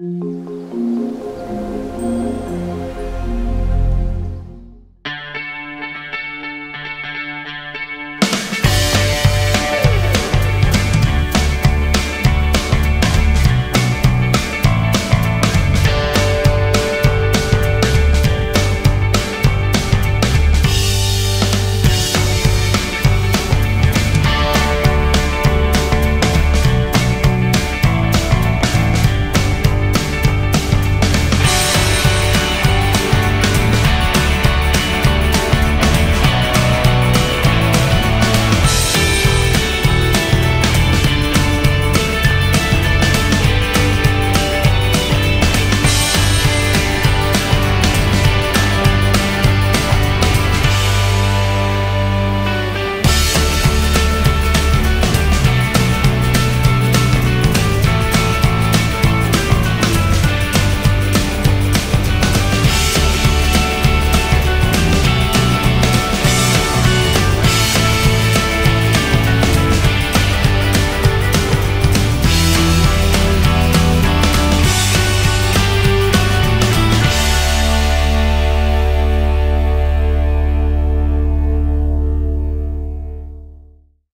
you